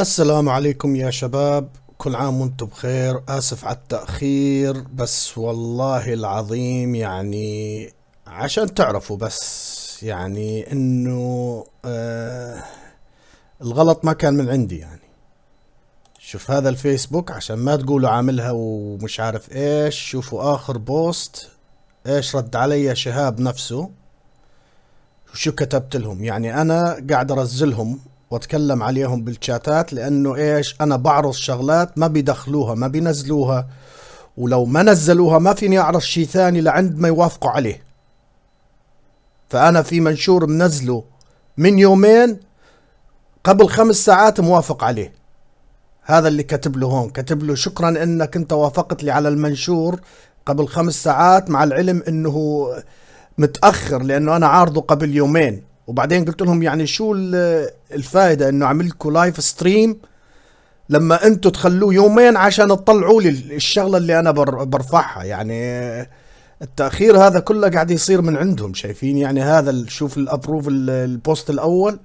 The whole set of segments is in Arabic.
السلام عليكم يا شباب. كل عام وأنتم بخير. آسف على التأخير بس والله العظيم يعني عشان تعرفوا بس يعني إنه آه الغلط ما كان من عندي يعني. شوف هذا الفيسبوك عشان ما تقولوا عاملها ومش عارف إيش. شوفوا آخر بوست. إيش رد علي شهاب نفسه؟ وشو كتبت لهم؟ يعني أنا قاعد أرزلهم واتكلم عليهم بالشاتات لأنه إيش؟ أنا بعرض شغلات ما بيدخلوها ما بينزلوها. ولو ما نزلوها ما فيني أعرض شيء ثاني لعند ما يوافقوا عليه. فأنا في منشور منزله من يومين قبل خمس ساعات موافق عليه. هذا اللي كتب له هون. كتب له شكرا إنك أنت وافقت لي على المنشور قبل خمس ساعات مع العلم إنه متأخر لأنه أنا عارضه قبل يومين. وبعدين قلت لهم يعني شو الفائدة إنه لكم live stream لما أنتم تخلوه يومين عشان تطلعوا لي الشغلة اللي أنا برفعها. يعني التأخير هذا كله قاعد يصير من عندهم شايفين؟ يعني هذا شوف ال approve ال post الأول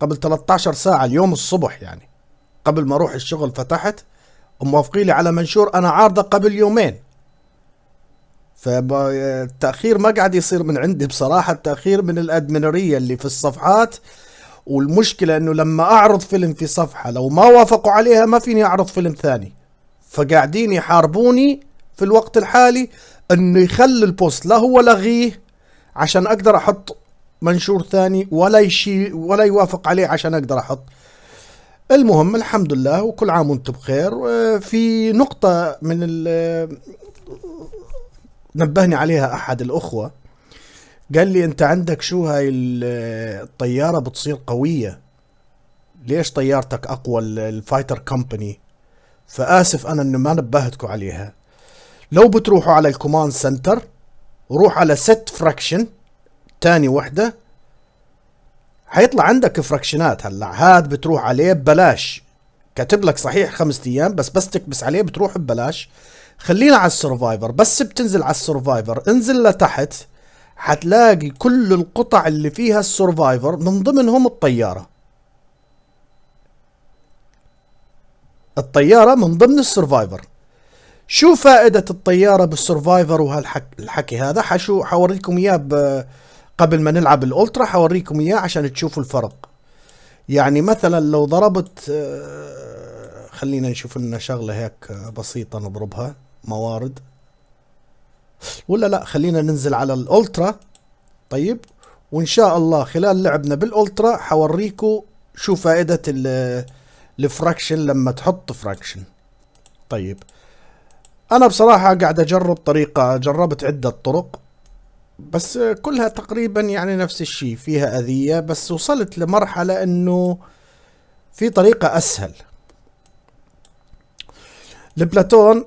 قبل 13 ساعة اليوم الصبح يعني. قبل ما أروح الشغل فتحت وموافقين لي على منشور أنا عارضه قبل يومين. فالتأخير ما قاعد يصير من عندي بصراحة التأخير من الأدمنرية اللي في الصفحات. والمشكلة إنه لما أعرض فيلم في صفحة لو ما وافقوا عليها ما فيني أعرض فيلم ثاني. فقاعدين يحاربوني في الوقت الحالي إنه يخلي البوست لا هو لغيه عشان أقدر أحط منشور ثاني ولا يشي ولا يوافق عليه عشان أقدر أحط. المهم الحمد لله وكل عام وأنتم بخير. في نقطة من نبهني عليها أحد الأخوة. قال لي أنت عندك شو هاي الطيارة بتصير قوية؟ ليش طيارتك أقوى ال fighter company؟ فآسف أنا إنه ما نبهتكم عليها. لو بتروحوا على ال command center روح على set faction تاني وحدة حيطلع عندك faction ات هلأ. هاد بتروح عليه ببلاش. كاتب لك صحيح خمسة أيام بس بس تكبس عليه بتروح ببلاش. خلينا على ال survivor بس بتنزل على ال survivor. انزل لتحت حتلاقي كل القطع اللي فيها ال survivor من ضمنهم الطيارة. الطيارة من ضمن ال survivor. شو فائدة الطيارة بال survivor وهالحكي هذا؟ هلأ شو حوريكم إياه قبل ما نلعب ال ultra حوريكم إياه عشان تشوفوا الفرق. يعني مثلا لو ضربت آه، خلينا نشوف لنا شغلة هيك بسيطة نضربها. موارد. ولا لا خلينا ننزل على ال ultra. طيب وإن شاء الله خلال لعبنا بال ultra حوريكم شو فائدة ال faction لما تحط faction. طيب أنا بصراحة قاعد أجرب طريقة جربت عدة طرق بس كلها تقريبا يعني نفس الشيء فيها أذية بس وصلت لمرحلة إنه في طريقة أسهل. البلاتون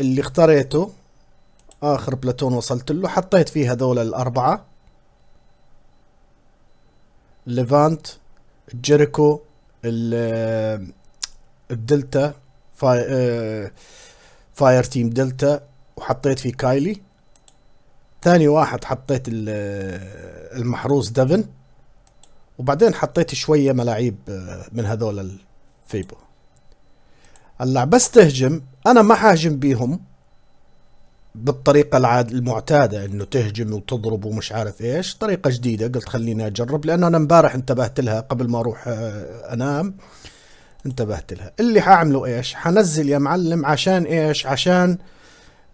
اللي اختاريته. آخر بلاتون وصلت له. حطيت فيه هذول الأربعة. ليفانت جيريكو الدلتا fi آه، fire team delta وحطيت فيه كايلي. ثاني واحد حطيت المحروس ديفن. وبعدين حطيت شوية ملاعيب آه، من هذول الفيبو. هلأ بس تهجم أنا ما حاهجم بيهم بالطريقة العاد المعتادة إنه تهجم وتضرب ومش عارف إيش. طريقة جديدة قلت خليني أجرب لأن أنا امبارح انتبهت لها قبل ما أروح آه، أنام. انتبهت لها. اللي حأعمله إيش؟ حنزل يا معلم عشان إيش؟ عشان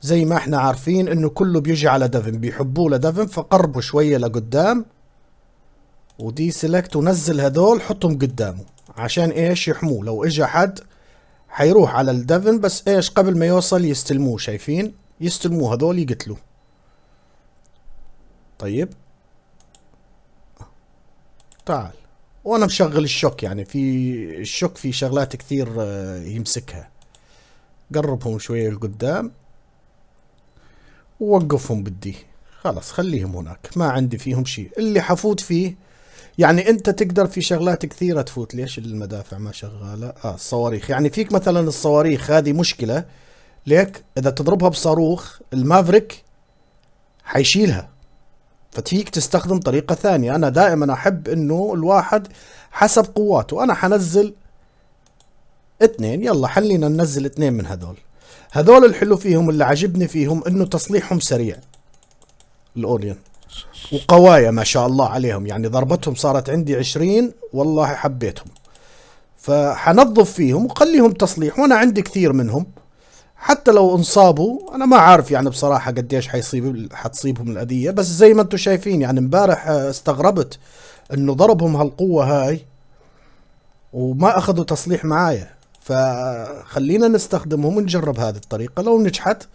زي ما إحنا عارفين إنه كله بيجي على دفن بيحبوه لدفن فقربوا شوية لقدام. ودي سيلكت ونزل هذول حطهم قدامه عشان إيش؟ يحموه. لو اجى حد حيروح على الدفن بس إيش؟ قبل ما يوصل يستلموه شايفين؟ يستلموه هذول يقتلوا. طيب. تعال. وأنا مشغل الشوك يعني في الشوك في شغلات كثير آه، يمسكها. قربهم شوية لقدام. ووقفهم بدي خلاص خليهم هناك. ما عندي فيهم شيء. اللي حفوت فيه يعني انت تقدر في شغلات كثيرة تفوت. ليش المدافع ما شغالة؟ آه الصواريخ. يعني فيك مثلا الصواريخ هذه مشكلة. ليك؟ إذا تضربها بصاروخ المافريك حيشيلها. فتيك تستخدم طريقة ثانية. أنا دائما أحب أنه الواحد حسب قواته. أنا حنزل اثنين. يلا حلينا ننزل اثنين من هذول. هذول الحلو فيهم اللي عجبني فيهم إنه تصليحهم سريع. الأوريون. وقوايا ما شاء الله عليهم. يعني ضربتهم صارت عندي عشرين والله حبيتهم. فحنظف فيهم وخليهم تصليح وأنا عندي كثير منهم. حتى لو انصابوا أنا ما عارف يعني بصراحة قديش حيصيب حتصيبهم الأذية. بس زي ما أنتم شايفين يعني امبارح استغربت إنه ضربهم هالقوة هاي وما أخذوا تصليح معايا. فخلينا نستخدمهم ونجرب هذه الطريقة. لو نجحت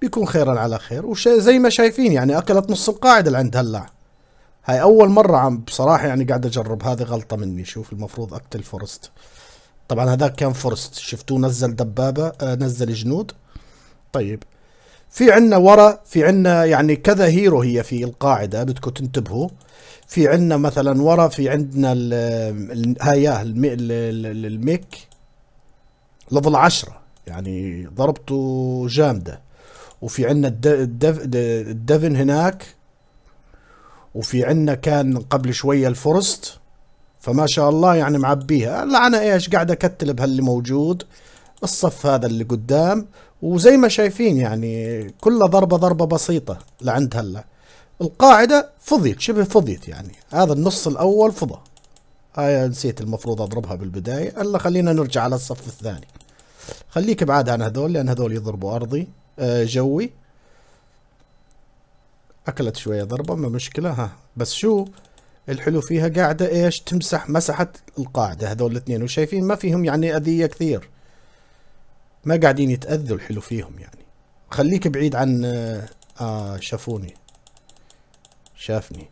بيكون خيرا على خير. وشيء زي ما شايفين يعني أكلت نص القاعدة اللي عند هلا. هاي أول مرة عم بصراحة يعني قاعد أجرب هذه غلطة مني. شوف المفروض اقتل فورست طبعا هذاك كان فورست شفتوه؟ نزل دبابة آه نزل جنود. طيب. في عنا ورا في عنا يعني كذا hero هي في القاعدة بدكم تنتبهوا. في عنا مثلا ورا في عندنا هاياه ال mech. level عشرة. يعني ضربته جامدة. وفي عندنا الدف الدفن هناك وفي عندنا كان قبل شوية الفورست فما شاء الله يعني معبيها. هلا أنا إيش قاعد أكتل بهاللي موجود الصف هذا اللي قدام وزي ما شايفين يعني كلها ضربة ضربة بسيطة لعند هلا. القاعدة فضيت شبه فضيت يعني. هذا النص الأول فضى. هاي نسيت المفروض أضربها بالبداية. هلا خلينا نرجع على الصف الثاني. خليك بعاد عن هذول لأن هذول يضربوا أرضي. جوي. أكلت شوية ضربة ما مشكلة. ها. بس شو الحلو فيها؟ قاعدة إيش؟ تمسح مسحت القاعدة. هذول الاثنين. وشايفين ما فيهم يعني أذية كثير. ما قاعدين يتأذوا الحلو فيهم يعني. خليك بعيد عن آه شافوني. شافني.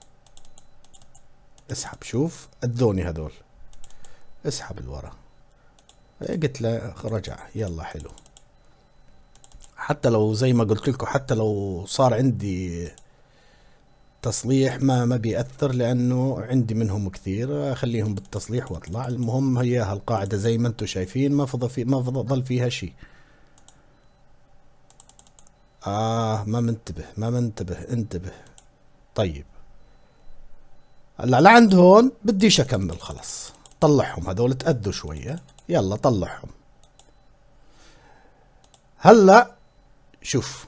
اسحب. شوف. أذوني هذول. اسحب الورا. قلت له رجع. يلا حلو. حتى لو زي ما قلت لكم حتى لو صار عندي تصليح ما ما بيأثر لأنه عندي منهم كثير أخليهم بالتصليح وأطلع. المهم هي هالقاعدة زي ما أنتم شايفين ما فضل في ما ظل فيها شيء آه ما منتبه ما منتبه انتبه. طيب. هلأ لعند هون بديش أكمل خلص طلعهم هذول تأذوا شوية. يلا طلعهم. هلأ شوف.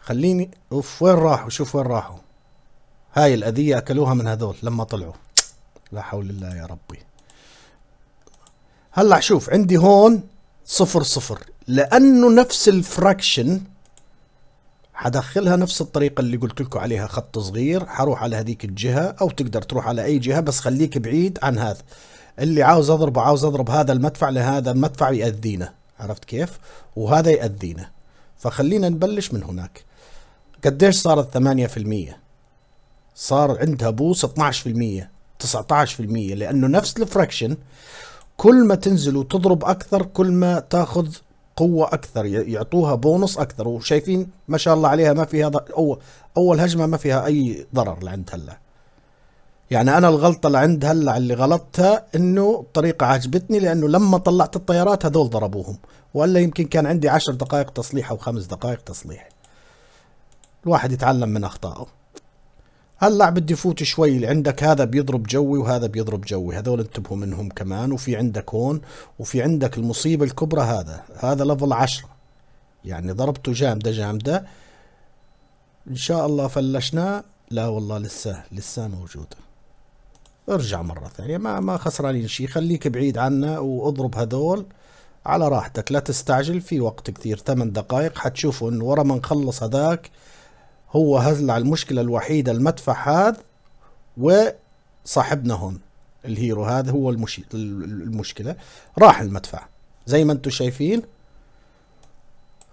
خليني اوف وين راحوا؟ شوف وين راحوا. هاي الأذية أكلوها من هذول لما طلعوا. لا حول الله يا ربي. هلا شوف عندي هون صفر صفر. لأنه نفس ال faction حدخلها نفس الطريقة اللي قلت لكم عليها خط صغير حروح على هذيك الجهة أو تقدر تروح على أي جهة بس خليك بعيد عن هذا. اللي عاوز أضربه عاوز أضرب هذا المدفع لهذا المدفع يأذينا. عرفت كيف؟ وهذا يأذينا. فخلينا نبلش من هناك. قديش صارت ثمانية في المية؟ صار عندها بوس 12% 19% لأنه نفس الفراكشن كل ما تنزل وتضرب أكثر كل ما تأخذ قوة أكثر يعطوها بونص أكثر وشايفين ما شاء الله عليها ما فيها أول, أول هجمة ما فيها أي ضرر لعند هلا. يعني أنا الغلطة لعند هلا اللي غلطتها إنه الطريقة عجبتني لأنه لما طلعت الطيارات هذول ضربوهم. ولا يمكن كان عندي عشر دقائق تصليح أو خمس دقائق تصليح. الواحد يتعلم من أخطائه. هلا بدي فوت شوي عندك هذا بيضرب جوي وهذا بيضرب جوي. هذول انتبهوا منهم كمان وفي عندك هون وفي عندك المصيبة الكبرى هذا. هذا level عشرة. يعني ضربته جامدة جامدة إن شاء الله فلشناه لا والله لسه لسه موجود. ارجع مرة ثانية. ما ما خسرانين شيء خليك بعيد عنا وأضرب هذول. على راحتك لا تستعجل في وقت كثير ثمان دقائق حتشوفوا إنه ورا ما نخلص هذاك هو هزلع المشكلة الوحيدة المدفع هذا وصاحبنا هون الهيرو هذا هو المش... المشكلة راح المدفع. زي ما أنتم شايفين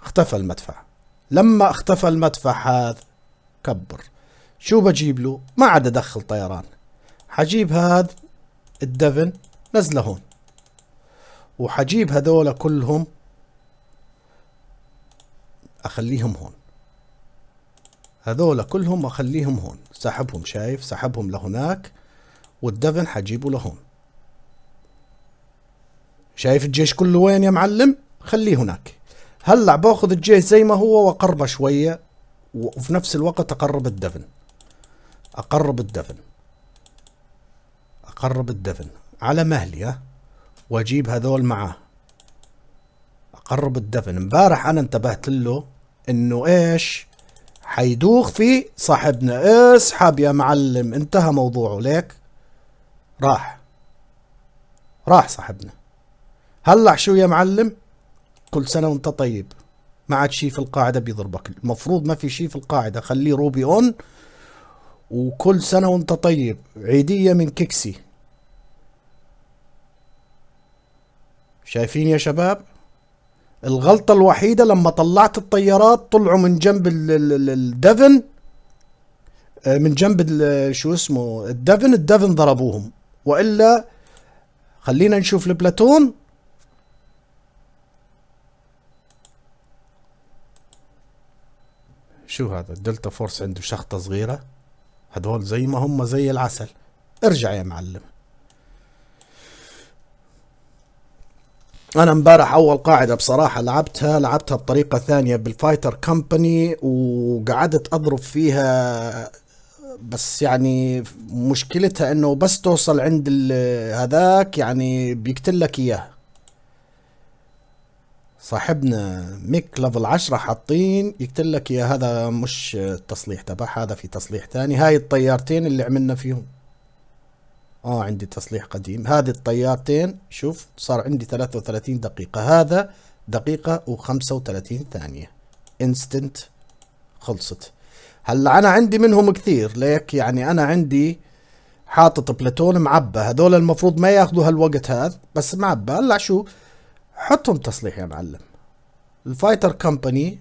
اختفى المدفع. لما اختفى المدفع هذا كبر. شو بجيب له؟ ما عاد أدخل طيران. حجيب هذا الدفن نزله هون. وحجيب هذول كلهم أخليهم هون. هذول كلهم أخليهم هون. سحبهم شايف سحبهم لهناك والدفن حجيبه لهون. شايف الجيش كله وين يا معلم؟ خليه هناك. هلأ بأخذ الجيش زي ما هو وأقربه شوية وفي نفس الوقت أقرب الدفن. أقرب الدفن. أقرب الدفن. على مهلي ها؟ واجيب هذول معاه. أقرب الدفن. امبارح أنا انتبهت له إنه إيش؟ حيدوخ فيه صاحبنا. اسحب يا معلم. انتهى موضوعه. ليك؟ راح. راح صاحبنا. هلع شو يا معلم؟ كل سنة وأنت طيب. ما عاد شي في القاعدة بيضربك. المفروض ما في شي في القاعدة. خليه روبي أون. وكل سنة وأنت طيب. عيدية من كيكسي. شايفين يا شباب؟ الغلطة الوحيدة لما طلعت الطيارات طلعوا من جنب الدفن آه، من جنب شو اسمه؟ الدفن الدفن ضربوهم. وإلا خلينا نشوف ال platoon. شو هذا؟ ال Delta Force عنده شخطة صغيرة؟ هدول زي ما هم زي العسل. ارجع يا معلم. أنا امبارح أول قاعدة بصراحة لعبتها لعبتها بطريقة ثانية بال fighter company وقعدت أضرب فيها بس يعني مشكلتها إنه بس توصل عند هذاك يعني بيقتلك إياه. صاحبنا mech level 10 حاطين يقتل لك إياه. هذا مش التصليح تبع هذا في تصليح ثاني. هاي الطيارتين اللي عملنا فيهم. آه عندي تصليح قديم. هذه الطيارتين شوف صار عندي 33 دقيقة. هذا دقيقة و35 ثانية. instant خلصت. هلا أنا عندي منهم كثير. ليك يعني أنا عندي حاطط platoon معبى هذول المفروض ما ياخذوا هالوقت هذا بس معبى هلا شو حطهم تصليح يا معلم. ال fighter company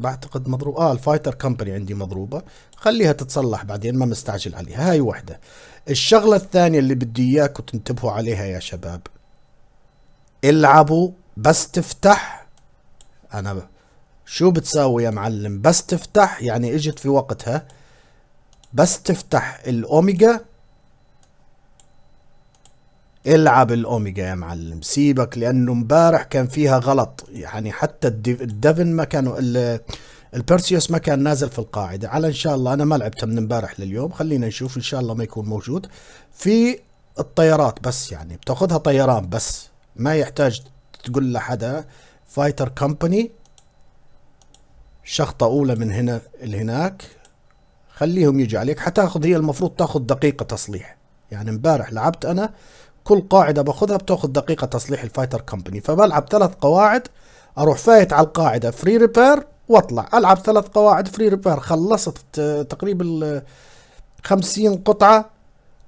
بعتقد مضروب آه ال fighter company عندي مضروبة. خليها تتصلح بعدين ما مستعجل عليها. هاي وحدة. الشغلة الثانية اللي بدي اياكم تنتبهوا عليها يا شباب. العبوا بس تفتح. أنا شو بتساوي يا معلم؟ بس تفتح يعني إجت في وقتها. بس تفتح الأوميجا. العب الأوميجا يا معلم. سيبك لأنه امبارح كان فيها غلط. يعني حتى الدفن ما كانوا البرسيوس ما كان نازل في القاعدة. على إن شاء الله أنا ما لعبتها من امبارح لليوم. خلينا نشوف إن شاء الله ما يكون موجود. في الطيارات بس يعني بتاخذها طيران بس. ما يحتاج تقول لحدا. fighter company شخطة أولى من هنا لهناك خليهم يجي عليك. حتاخذ هي المفروض تاخذ دقيقة تصليح. يعني امبارح لعبت أنا كل قاعدة باخذها بتاخذ دقيقة تصليح ال fighter company فبلعب ثلاث قواعد أروح فايت على القاعدة free repair واطلع. ألعب ثلاث قواعد free repair خلصت تقريبا 50 قطعة.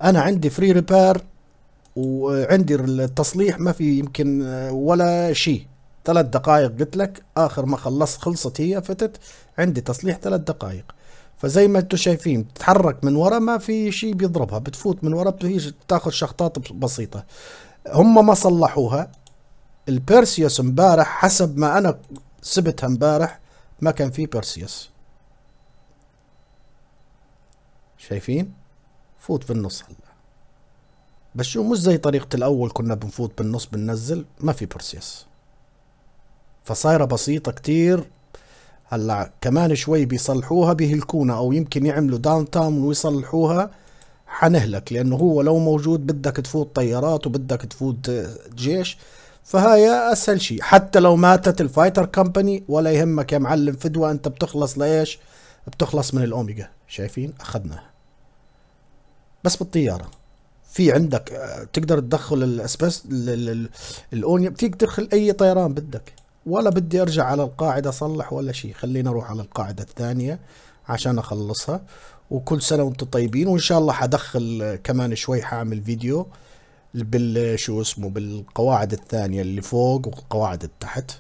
أنا عندي free repair وعندي التصليح ما في يمكن ولا شيء. ثلاث دقائق قلت لك آخر ما خلصت خلصت هي فتت. عندي تصليح ثلاث دقائق فزي ما أنتم شايفين بتتحرك من ورا ما في شيء بيضربها بتفوت من ورا بتيجي تاخذ شخطات بسيطة. هم ما صلحوها. ال Perseus امبارح حسب ما أنا سبتها امبارح ما كان في Perseus. شايفين؟ فوت بالنص. هلا بس شو مش زي طريقة الأول كنا بنفوت بالنص بننزل ما في Perseus. فصايرة بسيطة كتير. هلا كمان شوي بيصلحوها بيهلكونا أو يمكن يعملوا downtime ويصلحوها حنهلك لأنه هو لو موجود بدك تفوت طيارات وبدك تفوت جيش فهاي أسهل شيء. حتى لو ماتت ال fighter company ولا يهمك يا معلم فدوة أنت بتخلص لإيش؟ بتخلص من الأوميجا. شايفين؟ أخذناها. بس بالطيارة. في عندك آه، تقدر تدخل الاسبس الاونيا فيك تدخل أي طيران بدك. ولا بدي أرجع على القاعدة أصلح ولا شيء خلينا أروح على القاعدة الثانية عشان أخلصها. وكل سنة وأنتم طيبين وإن شاء الله حدخل كمان شوي حاعمل فيديو بال شو اسمه بالقواعد الثانية اللي فوق والقواعد التحت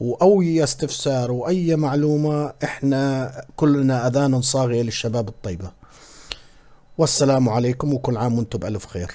واي استفسار وأي معلومة إحنا كلنا أذان صاغية للشباب الطيبة. والسلام عليكم وكل عام وأنتم بألف خير.